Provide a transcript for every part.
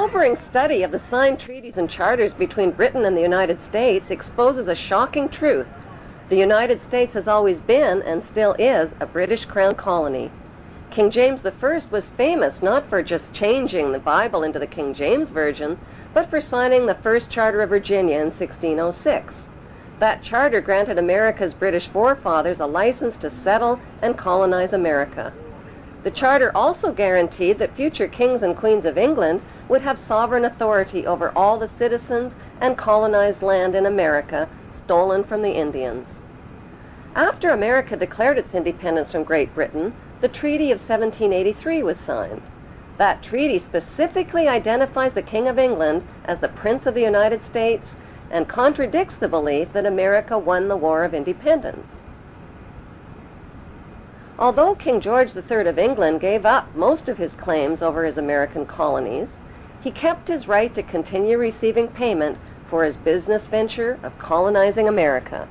sobering study of the signed treaties and charters between Britain and the United States exposes a shocking truth. The United States has always been, and still is, a British Crown colony. King James I was famous not for just changing the Bible into the King James Version, but for signing the first Charter of Virginia in 1606. That charter granted America's British forefathers a license to settle and colonize America. The charter also guaranteed that future kings and queens of England would have sovereign authority over all the citizens and colonized land in America stolen from the Indians. After America declared its independence from Great Britain, the Treaty of 1783 was signed. That treaty specifically identifies the King of England as the Prince of the United States and contradicts the belief that America won the War of Independence. Although King George III of England gave up most of his claims over his American colonies, he kept his right to continue receiving payment for his business venture of colonizing America.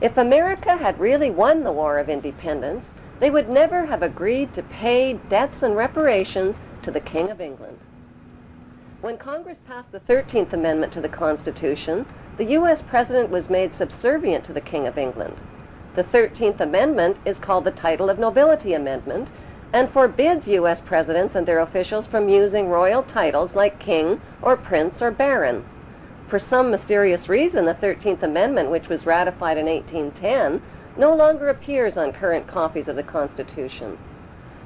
If America had really won the War of Independence, they would never have agreed to pay debts and reparations to the King of England. When Congress passed the 13th Amendment to the Constitution, the U.S. President was made subservient to the King of England. The 13th Amendment is called the Title of Nobility Amendment and forbids U.S. presidents and their officials from using royal titles like king or prince or baron. For some mysterious reason, the 13th Amendment, which was ratified in 1810, no longer appears on current copies of the Constitution.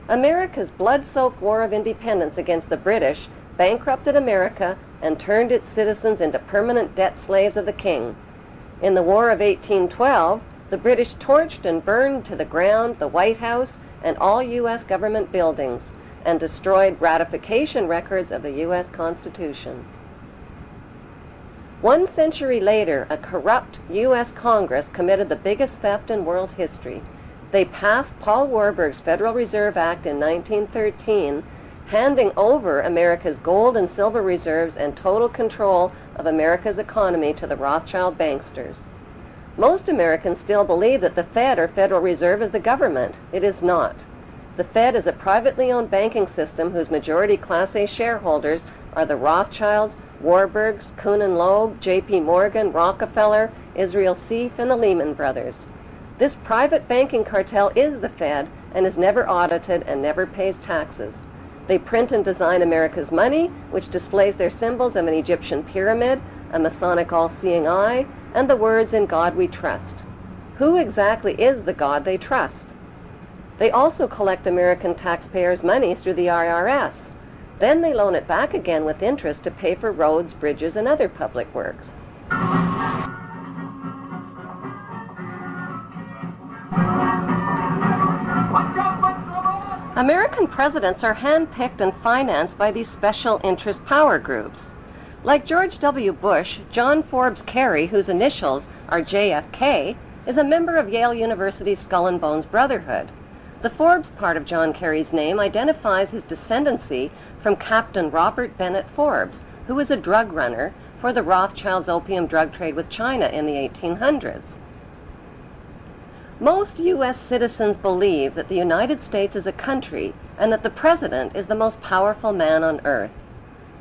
America's blood-soaked war of independence against the British bankrupted America and turned its citizens into permanent debt slaves of the king. In the War of 1812, the British torched and burned to the ground the White House and all U.S. government buildings and destroyed ratification records of the U.S. Constitution. One century later, a corrupt U.S. Congress committed the biggest theft in world history. They passed Paul Warburg's Federal Reserve Act in 1913, handing over America's gold and silver reserves and total control of America's economy to the Rothschild banksters. Most Americans still believe that the Fed or Federal Reserve is the government. It is not. The Fed is a privately owned banking system whose majority Class A shareholders are the Rothschilds, Warburgs, Kuhn and Loeb, J.P. Morgan, Rockefeller, Israel Seif, and the Lehman Brothers. This private banking cartel is the Fed and is never audited and never pays taxes. They print and design America's money, which displays their symbols of an Egyptian pyramid, a Masonic all-seeing eye, and the words, In God we trust. Who exactly is the God they trust? They also collect American taxpayers' money through the IRS. Then they loan it back again with interest to pay for roads, bridges, and other public works. American presidents are handpicked and financed by these special interest power groups. Like George W. Bush, John Forbes Kerry, whose initials are JFK, is a member of Yale University's Skull and Bones Brotherhood. The Forbes part of John Kerry's name identifies his descendancy from Captain Robert Bennett Forbes, who was a drug runner for the Rothschilds' opium drug trade with China in the 1800s. Most U.S. citizens believe that the United States is a country and that the President is the most powerful man on earth.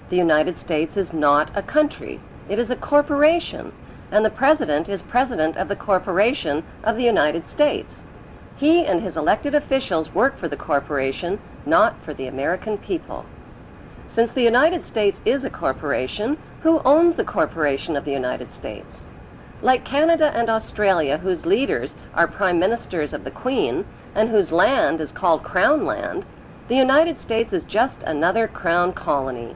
The United States is not a country. It is a corporation, and the President is President of the Corporation of the United States. He and his elected officials work for the corporation, not for the American people. Since the United States is a corporation, who owns the corporation of the United States? Like Canada and Australia, whose leaders are prime ministers of the Queen and whose land is called Crown Land, the United States is just another crown colony.